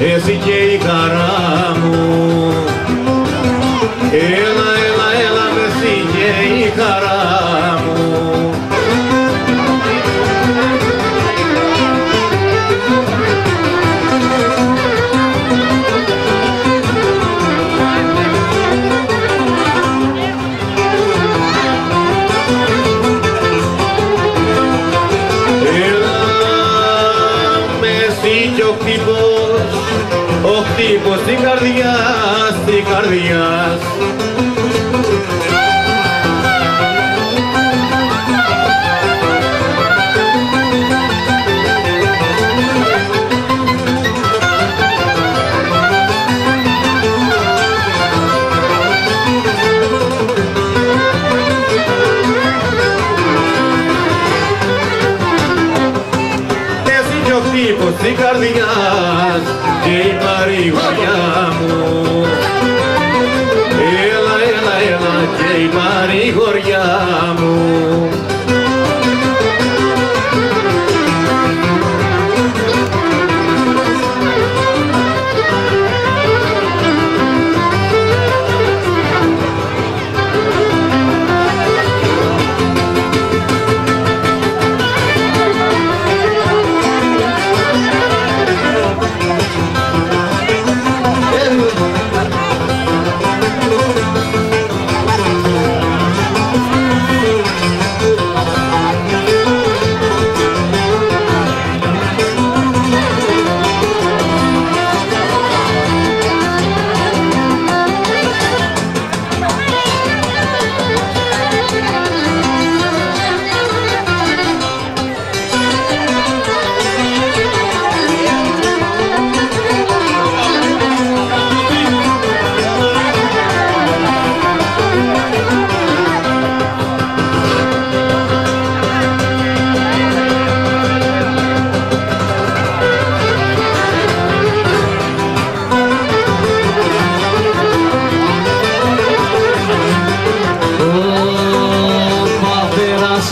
esse dia Garão τύπος, ο χτύπος στην καρδιά, στην καρδιά. Εσύ κι ο χτύπος στην καρδιά και η παρηγοριά μου. Έλα, έλα, έλα και η παρηγοριά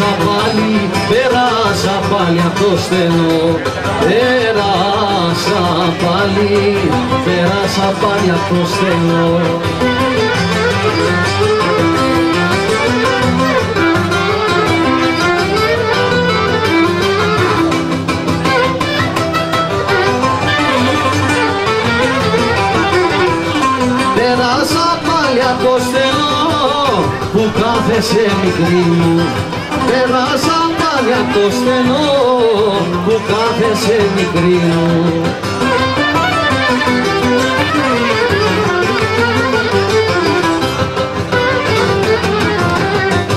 πέρασα πάλι, πέρασα πάλι απ' το στενό. Πέρασα πάλι, πέρασα πάλι απ' το στενό. Πέρασα πάλι απ' το στενό που κάθεσαι μικρή μου Πέρασα πάλι απ' το στενό που κάθεσαι μικρή μου.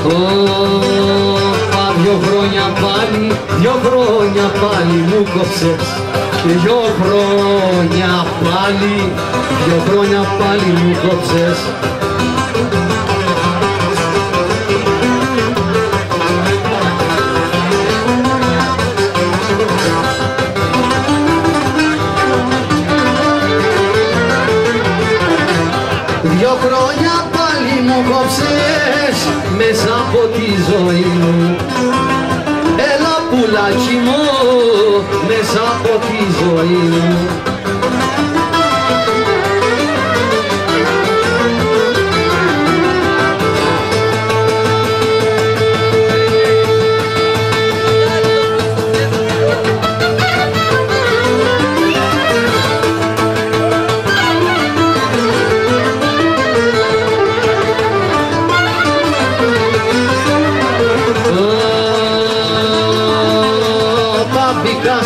Ω, πα δυο χρόνια πάλι, δυο χρόνια πάλι μου κόψες Δυο χρόνια πάλι, δυο χρόνια πάλι μου κόψες ζωή μου. Έλα πουλάκι μου μέσα από τη ζωή μου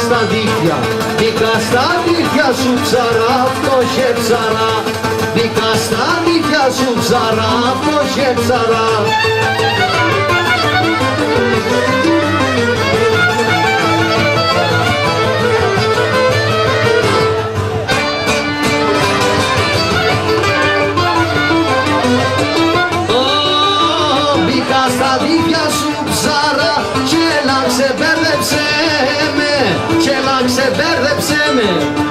στα δίχτυα, μπήκα στα δίχτυα σου ψαρά, φτώχε ψαρά. Μπήκα στα δίχτυα σου ψαρά, φτώχε ψαρά. Έλα ξεμπέρδεψε με.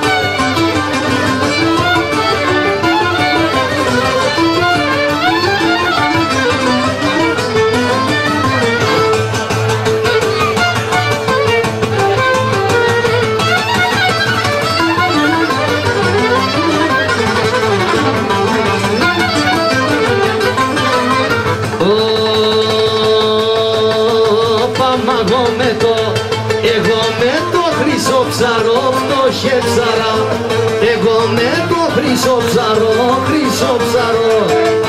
Πάμε εγώ με το, ψαρό, φτώχε ψαρά. Εγώ με το χρυσό ψαρό, χρυσό ψαρό.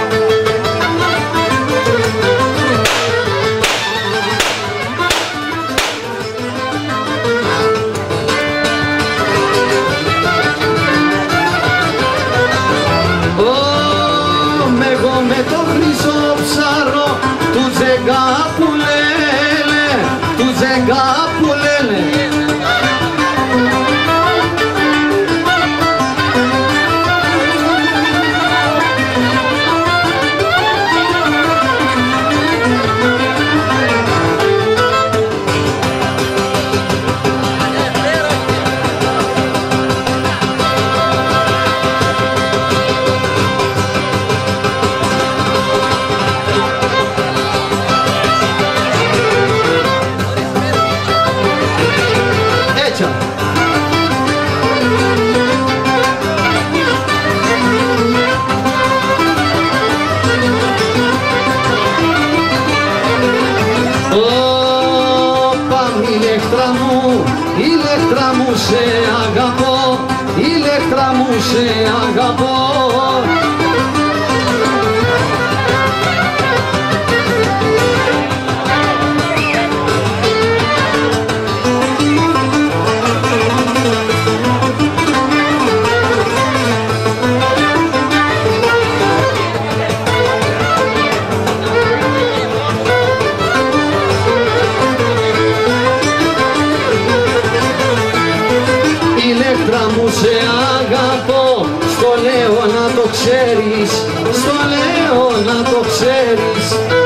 Ξέρεις. Στο λέω να το ξέρεις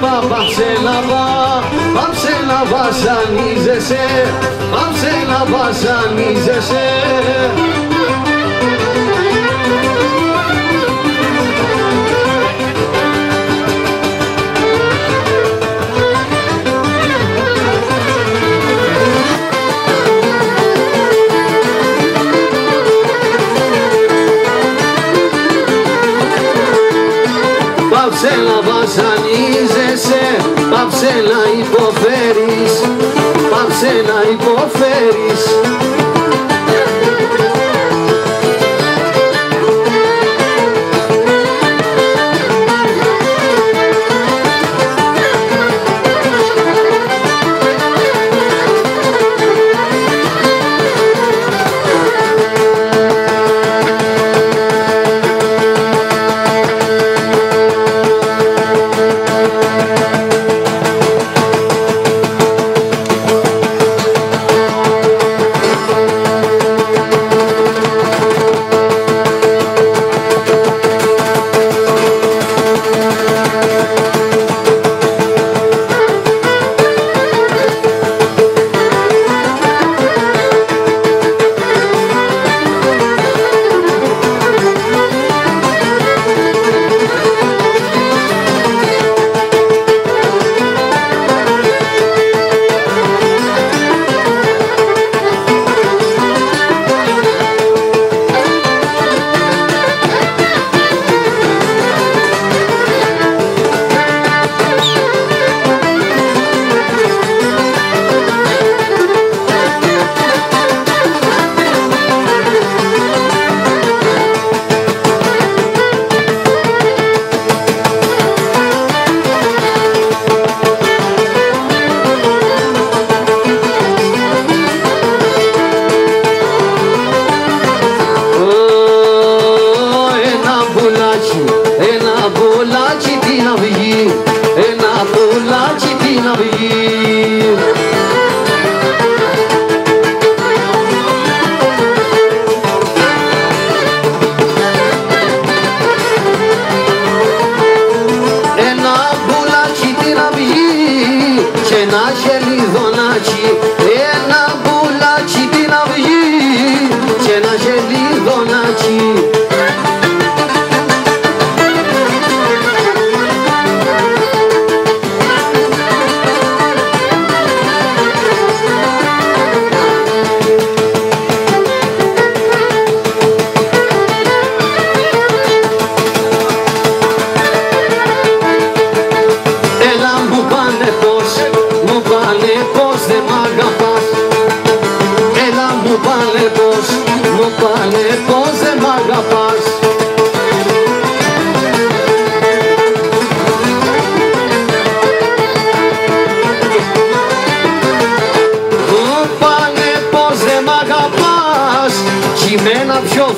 Πάψε να βα, πάψε να βασανίζεσαι, πάψε να βασανίζεσαι. Πάψε να βασανίζεσαι, πάψε να υποφέρεις, πάψε να υποφέρεις.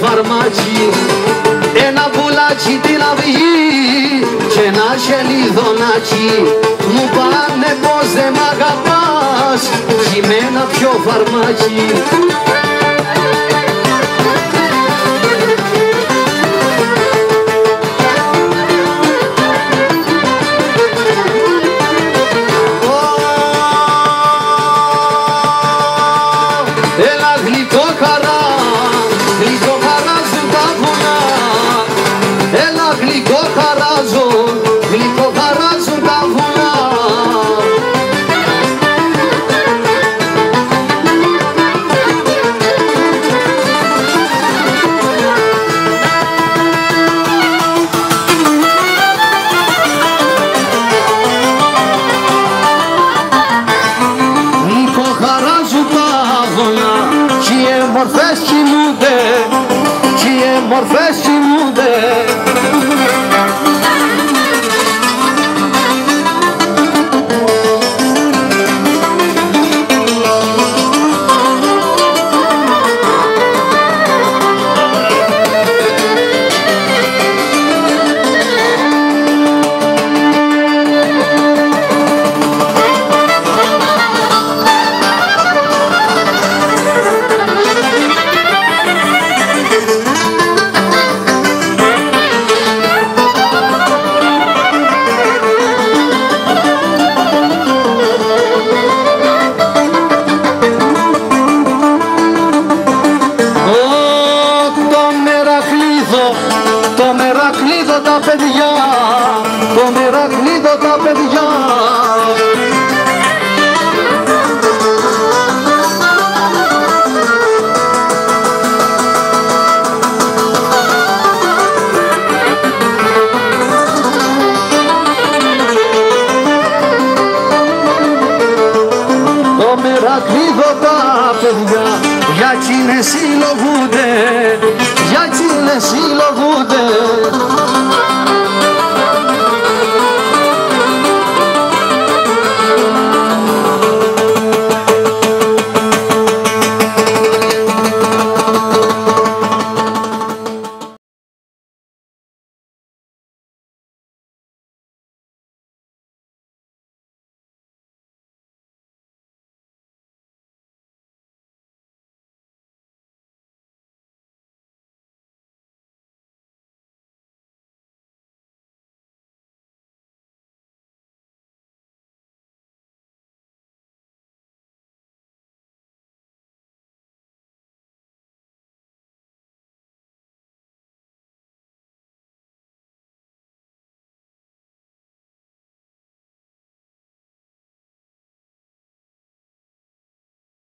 Φαρμάκι ένα πουλάκι την αυγή και ένα χελιδονάκι μου πάνε πως δεν μ' αγαπάς κειμένα πιο φαρμάκι morfești mude, ție morfești mude. Το μερακλείδο τα παιδιά, το μερακλείδο τα παιδιά.